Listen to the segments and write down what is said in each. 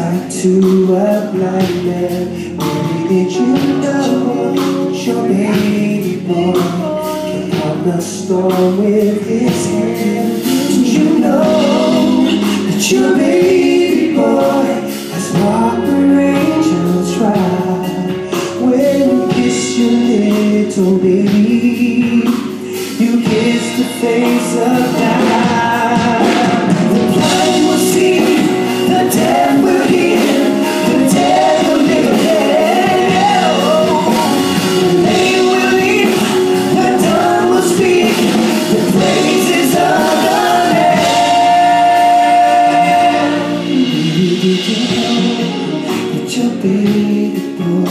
sight to a blind man. Mary, did you know your baby boy can calm the storm with his hand? Did you know that your baby boy has walked where angels ride? When you kiss your little baby, you kiss the face of God. Baby boy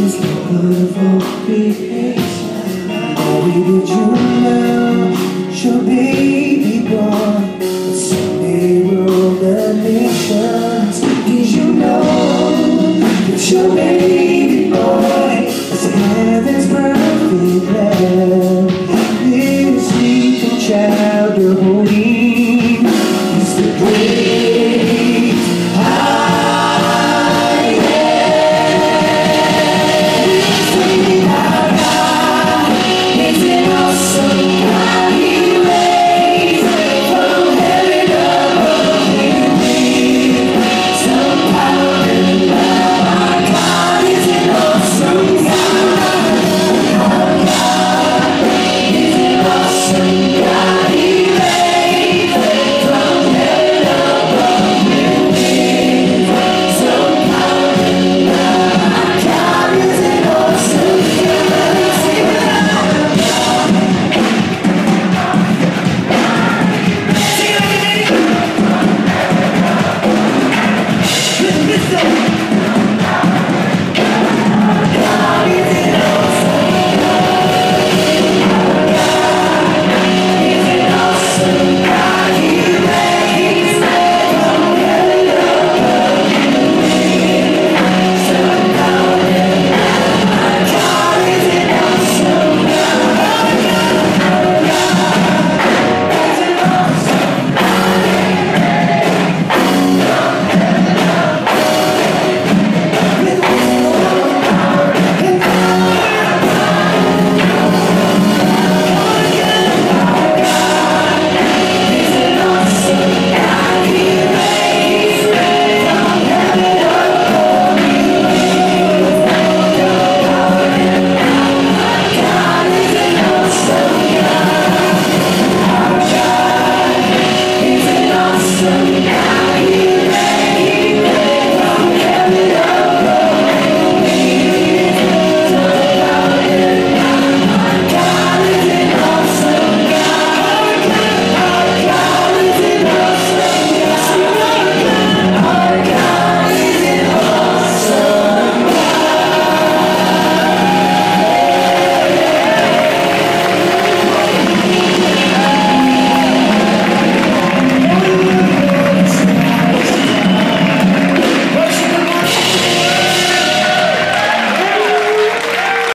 is Lord of creation? Mary, did you know baby boy will someday rule the nations? Did you know that your missão.